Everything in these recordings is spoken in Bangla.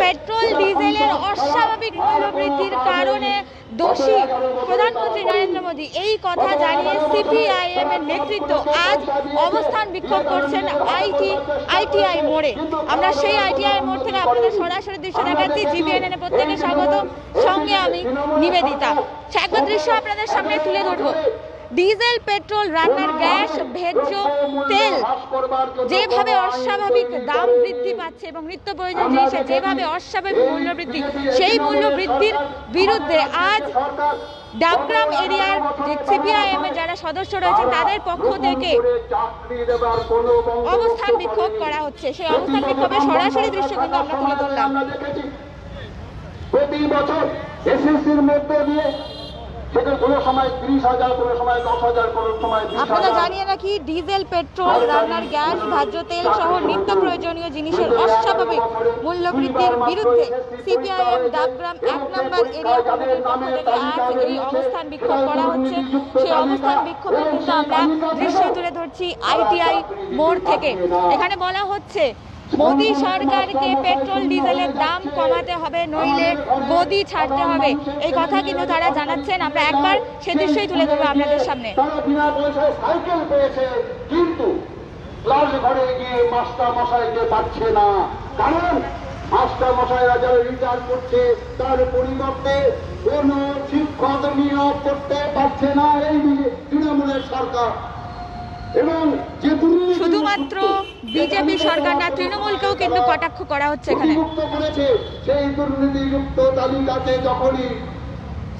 পেট্রোল ডিজেলের অস্বাভাবিক মূল্য বৃদ্ধির কারণে দোষী প্রধানমন্ত্রী নরেন্দ্র মোদী এই কথা জানিয়ে সিপিআইএম এর নেতৃত্ব আজ অবস্থান বিক্ষোভ করছেন আইটি আইটিআই মোড়ে। আমরা সেই আইটিআই মোড় থেকে আপনাদের সরাসরি দৃশ্য দেখাচ্ছি জিবিএনএন এর প্রত্যেকে স্বাগত সঙ্গে আমি নিবেদিতা। একবার দৃশ্য আপনাদের সামনে তুলে ধরবো। ডিজেল, পেট্রোল, রান্নার গ্যাস ভেজ্য তেল যেভাবে অস্বাভাবিক দাম বৃদ্ধি পাচ্ছে এবং নিত্য প্রয়োজনীয় জিনিসের যেভাবে অস্বাভাবিক মূল্য বৃদ্ধি, সেই মূল্য বৃদ্ধির বিরুদ্ধে আজ ডাবগ্রাম এরিয়ার যে সিপিআইএম এর যারা সদস্য রয়েছে, তাদের পক্ষ থেকে অবস্থান বিক্ষোভ করা হচ্ছে। সেই অবস্থান বিক্ষোভের সরাসরি দৃশ্য কিন্তু আমরা তুলে ধরলাম। প্রতি বছর এসএসসির মধ্যে দিয়ে সেটা কোনো সময় ত্রিশ হাজার কোনো সময় দশ হাজার কোনো সময় আপনারা জানিয়ে রাখি ডিজেল পেট্রোল রান্নার গ্যাস ভাজ্য তেল সহ নিত্য প্রয়োজনীয় জিনিসের অস্বাভাবিক মূল্য বৃদ্ধির বিরুদ্ধে সিপিআইএম ডাবগ্রাম এক নম্বর এরিয়া কমিটির পক্ষ থেকে আজ এই অবস্থান বিক্ষোভ করা হচ্ছে। সেই অবস্থান বিক্ষোভে কিন্তু আমরা দৃশ্য তুলে ধরছি আইটিআই মোড় থেকে। এখানে বলা হচ্ছে মোদী সরকারকে পেট্রোল, ডিজেলের দাম কমাতে হবে, নইলে গদি ছাড়তে হবে। এই কথা কিন্তু তারা জানাচ্ছেন। আমরা একবার সে দৃশ্যই তুলে ধরবো আপনাদের সামনে। কিন্তু ক্লাস ঘরে গিয়ে মাস্টার মশাইকে পাচ্ছে না। কারণ মাস্টার মশাইরা যারা রিটায়ার করছে, তার পরিবর্তে কোন শিক্ষক নিয়োগ করতে পারছে না। এই তৃণমূলের সরকার শুধুমাত্র বিজেপি সরকার না তৃণমূলকেও কিন্তু কটাক্ষ করা হচ্ছে এখানে। করেছে সেই দুর্নীতিযুক্ত তালিকাতে যখনই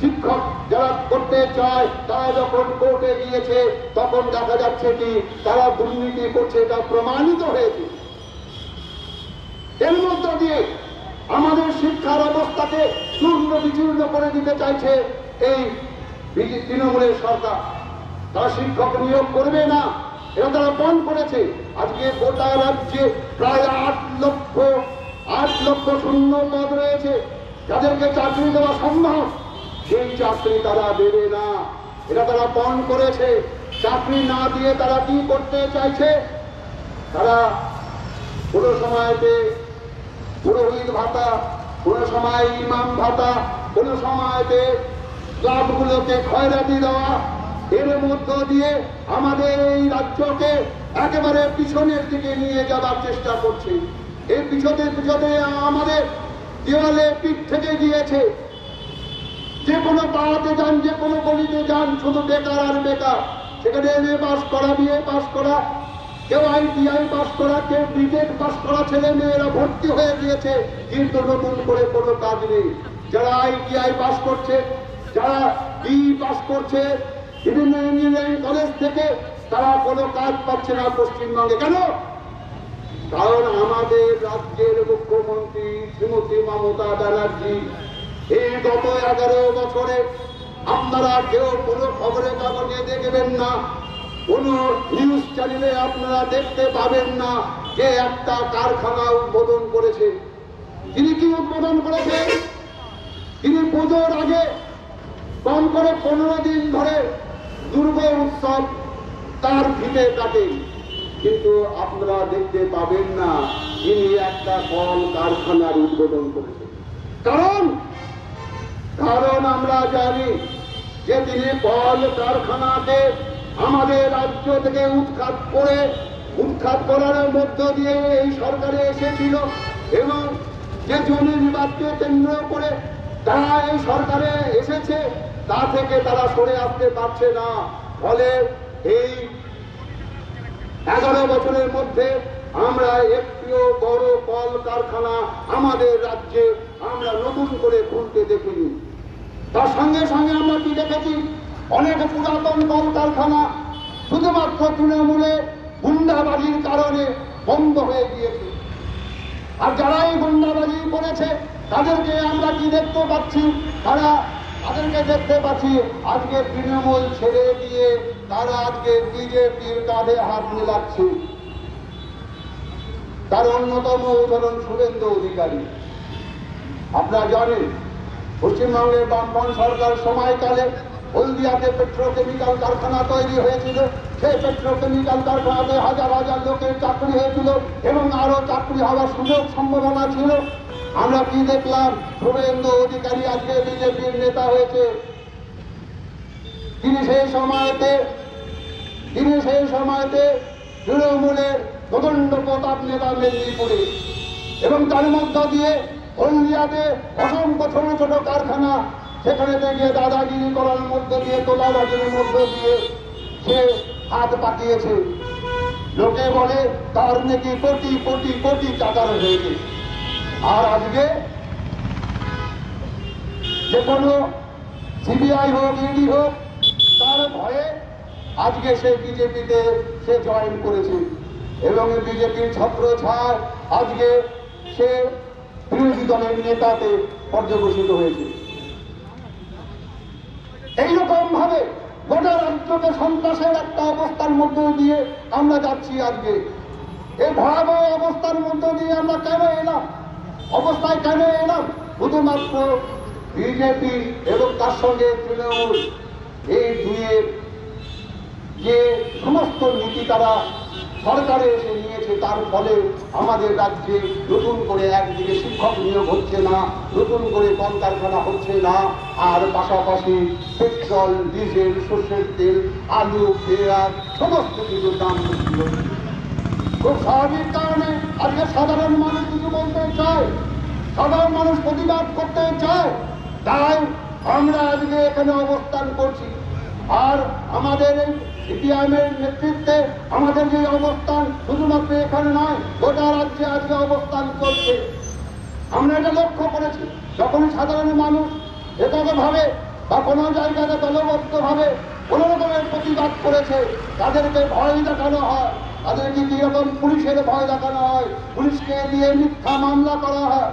শিক্ষক যারা করতে চায় তারা যখন কোর্টে গিয়েছে তখন দেখা যাচ্ছে কি তারা দুর্নীতি করছে এটা প্রমাণিত হয়েছে। এর মধ্য দিয়ে আমাদের শিক্ষার অবস্থাকে চূর্ণ বিচূর্ণ করে দিতে চাইছে এই তৃণমূলের সরকার। তারা শিক্ষক নিয়োগ করবে না। এটা তারা বন্ধ করেছে। আজকে গোটা রাজ্যে প্রায় আট লক্ষ আট লক্ষ শূন্য পদ রয়েছে। যাদেরকে চাকরি দেওয়া সম্ভব, সেই চাকরি তারা দেবে না। এটা তারা পণ করেছে। চাকরি না দিয়ে তারা কি করতে চাইছে? তারা কোনো সময়তে পুরোহিত ভাতা, কোনো সময় ইমাম ভাতা, কোনো সময়তে ক্লাবগুলোকে খয়রাতি দেওয়া এর মধ্য দিয়ে আমাদের এই রাজ্যকে একেবারে পিছনের দিকে নিয়ে যাবার চেষ্টা করছে। এই পিছনে পিছনে আমাদের দেওয়ালে পিঠ থেকে গিয়েছে। যে কোনো পাড়াতে যান, যে কোনো গলিতে যান, শুধু বেকার আর বেকার। সেখানে এম এ পাস করা বিএ পাস করা, কেউ আইটিআই পাস করা, কেউ বিটেক পাস করা ছেলে মেয়েরা ভর্তি হয়ে গিয়েছে। কিন্তু নতুন করে কোনো কাজ নেই। যারা আইটিআই পাস করছে, যারা বি পাস করছে বিভিন্ন ইঞ্জিনিয়ারিং কলেজ থেকে তারা কোনো কাজ পাচ্ছে না পশ্চিমবঙ্গে। কেন? কারণ আমাদের রাজ্যের মুখ্যমন্ত্রী শ্রীমতী মমতা ব্যানার্জি এই গত এগারো বছরে আপনারা কেউ কোনো খবরের কাগজে দেখবেন না, কোন নিউজ চ্যানেলে আপনারা দেখতে পাবেন না যে একটা কারখানা উদ্বোধন করেছে। তিনি কি উদ্বোধন করেছেন? তিনি পুজোর আগে কম করে পনেরো দিন ধরে দুর্গা উৎসব তার ভিটে কাটে। কিন্তু আপনারা দেখতে পাবেন না, তিনি একটা কল কারখানার উদ্বোধন করেছেন। কারণ কারণ আমরা জানি যে তিনি কল কারখানাকে আমাদের রাজ্য থেকে উৎখাত করে, উৎখাত করার মধ্য দিয়ে এই সরকারে এসেছিল এবং যে জমি বিবাদকে কেন্দ্র করে তারা এই সরকারে এসেছে। তা থেকে তারা সরে আসতে পারছে না। ফলে এই এগারো বছরের মধ্যে আমরা একটিও বড় কল কারখানা আমাদের রাজ্যে আমরা নতুন করে খুলতে দেখিনি। তার সঙ্গে সঙ্গে আমরা কি দেখেছি? অনেক পুরাতন কল কারখানা শুধুমাত্র তৃণমূলে গুন্ডাবাজির কারণে বন্ধ হয়ে গিয়েছে। আর যারা এই গুন্ডাবাজি করেছে, তাদেরকে আমরা কি দেখতে পাচ্ছি? তারা তাদেরকে দেখতে পাচ্ছি, আজকে তৃণমূল ছেড়ে দিয়ে তারা আজকে বিজেপির কাঁধে হাত মিলাচ্ছে। তার অন্যতম উদাহরণ শুভেন্দু অধিকারী। আপনারা জানেন, পশ্চিমবঙ্গের বামপন সরকার সময়কালে হলদিয়াতে পেট্রোকেমিক্যাল কারখানা তৈরি হয়েছিল। সেই পেট্রোকেমিক্যাল কারখানাতে হাজার হাজার লোকের চাকরি হয়েছিল এবং আরও চাকরি হওয়ার সুযোগ সম্ভাবনা ছিল। আমরা কি দেখলাম? শুভেন্দু অধিকারী আজকে বিজেপির নেতা হয়েছে। তিনি সেই সময়তে, তিনি সেই সময়তে তৃণমূলের প্রচণ্ড প্রতাপ নেতা মেদিনীপুরে এবং তার মধ্য দিয়ে হলদিয়াতে অসংখ্য ছোট ছোট কারখানা সেখানে থেকে দাদাগিরি করার মধ্য দিয়ে, তোলাবাজির মধ্য দিয়ে সে হাত পাকিয়েছে। লোকে বলে, তার নাকি কোটি কোটি কোটি টাকার হয়েছে। আর আজকে যে কোনো সিবিআই হোক, ইডি হোক, তার ভয়ে আজকে সে বিজেপিতে, সে জয়েন করেছে। এবং বিজেপির ছাত্র ছাড় আজকে সে বিরোধী দলের নেতাতে পর্যবসিত হয়েছে। এইরকম ভাবে গোটা রাজ্যকে সন্ত্রাসের একটা অবস্থার মধ্য দিয়ে আমরা যাচ্ছি আজকে। এই ভয়াবহ অবস্থার মধ্য দিয়ে আমরা কেন এলাম অবস্থায় কেন এলাম? শুধুমাত্র বিজেপি এবং তার সঙ্গে তৃণমূল, এই দুয়ের যে সমস্ত নীতি তারা সরকারে এসে নিয়েছে, তার ফলে আমাদের রাজ্যে নতুন করে একদিকে শিক্ষক নিয়োগ হচ্ছে না, নতুন করে কলকারখানা হচ্ছে না, আর পাশাপাশি পেট্রোল, ডিজেল, সর্ষের তেল, আলু, পেঁয়াজ, সমস্ত কিছুর দাম হচ্ছে। স্বাভাবিক কারণে আজকে সাধারণ মানুষ কিছু বলতে চায়, সাধারণ মানুষ প্রতিবাদ করতে চায়, তাই আমরা আজকে এখানে অবস্থান করছি। আর আমাদের এই সিপিআইএমের নেতৃত্বে আমাদের যে অবস্থান শুধুমাত্র এখানে নয়, গোটা রাজ্যে আজকে অবস্থান করছে। আমরা এটা লক্ষ্য করেছি, যখনই সাধারণ মানুষ এককভাবে বা কোনো জায়গাতে দলবদ্ধভাবে কোনো রকমের প্রতিবাদ করেছে, তাদেরকে ভয় দেখানো হয়। তাদেরকে কীরকম পুলিশের ভয় দেখানো হয়। পুলিশকে দিয়ে মিথ্যা মামলা করা হয়।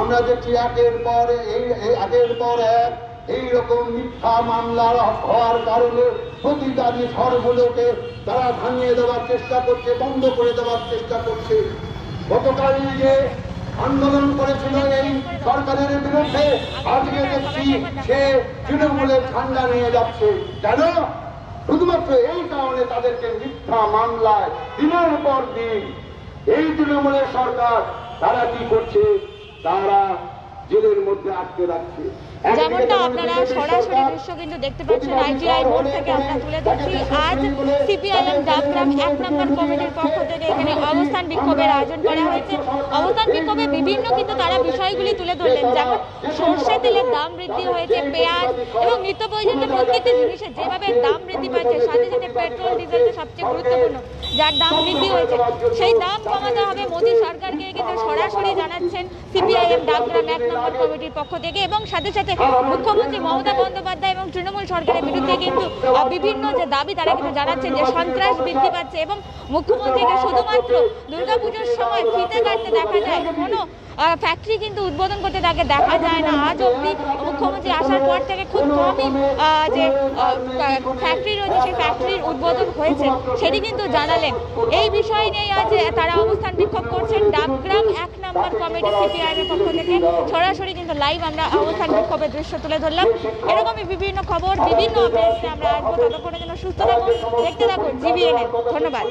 আমরা দেখছি একের পর এই একের পর এক এইরকম মিথ্যা মামলা হওয়ার কারণে প্রতিবাদী স্বরগুলোকে তারা ভাঙিয়ে দেওয়ার চেষ্টা করছে, বন্ধ করে দেওয়ার চেষ্টা করছে। গতকাল যে আন্দোলন করেছিল এই সরকারের বিরুদ্ধে, আজকে দেখছি সে তৃণমূলের ঠান্ডা নিয়ে যাচ্ছে। কেন? শুধুমাত্র এই কারণে তাদেরকে মিথ্যা মামলায় দিনের পর দিন এই তৃণমূলের সরকার তারা কি করছে? তারা জেলের মধ্যে আটকে রাখছে। যেমনটা আপনারা সরাসরি দৃশ্য কিন্তু দেখতে পাচ্ছেন আইটিআই মোড় থেকে আমরা তুলে ধরছি। আজ সিপিআইএম ডাকগ্রাম এক নম্বর কমিটির পক্ষ থেকে এখানে অবস্থান বিক্ষোভের আয়োজন করা হয়েছে। অবস্থান বিক্ষোভে বিভিন্ন কিন্তু তারা বিষয়গুলি তুলে ধরলেন যেমন সর্ষে তেলের দাম বৃদ্ধি হয়েছে পেঁয়াজ এবং নিত্য প্রয়োজনীয় প্রত্যেকটি জিনিসের যেভাবে দাম বৃদ্ধি পাচ্ছে সাথে সাথে পেট্রোল ডিজেল তো সবচেয়ে গুরুত্বপূর্ণ। যার দাম বৃদ্ধি হয়েছে, সেই দাম কমাতে হবে মোদী সরকারকে কিন্তু সরাসরি জানাচ্ছেন সিপিআইএম ডাকগ্রাম এক নম্বর কমিটির পক্ষ থেকে এবং সাথে সাথে মুখ্যমন্ত্রী মমতা বন্দ্যোপাধ্যায় এবং তৃণমূল সরকারের বিরুদ্ধে কিন্তু বিভিন্ন যে দাবি তারা কিন্তু জানাচ্ছেন যে সন্ত্রাস বৃদ্ধি পাচ্ছে এবং মুখ্যমন্ত্রীকে শুধুমাত্র দুর্গাপুজোর সময় ফিতে কাটতে দেখা যায়, কোনো ফ্যাক্টরি কিন্তু উদ্বোধন করতে তাকে দেখা যায় না। আজ অব্দি মুখ্যমন্ত্রী আসার পর থেকে খুব কমই যে ফ্যাক্টরি রয়েছে, সেই ফ্যাক্টরির উদ্বোধন হয়েছে, সেটি কিন্তু জানালেন এই বিষয় নিয়ে আজ তারা অবস্থান বিক্ষোভ করছেন। ডাবগ্রাম এক নম্বর কমিটি সিপিআইএমের পক্ষ থেকে। সরাসরি কিন্তু লাইভ আমরা অবস্থান বিক্ষোভের দৃশ্য তুলে ধরলাম। এরকমই বিভিন্ন খবর, বিভিন্ন আমরা আসব। ততক্ষণের জন্য সুস্থ থাকুন, দেখতে থাকুন, জিবিএনএ। ধন্যবাদ।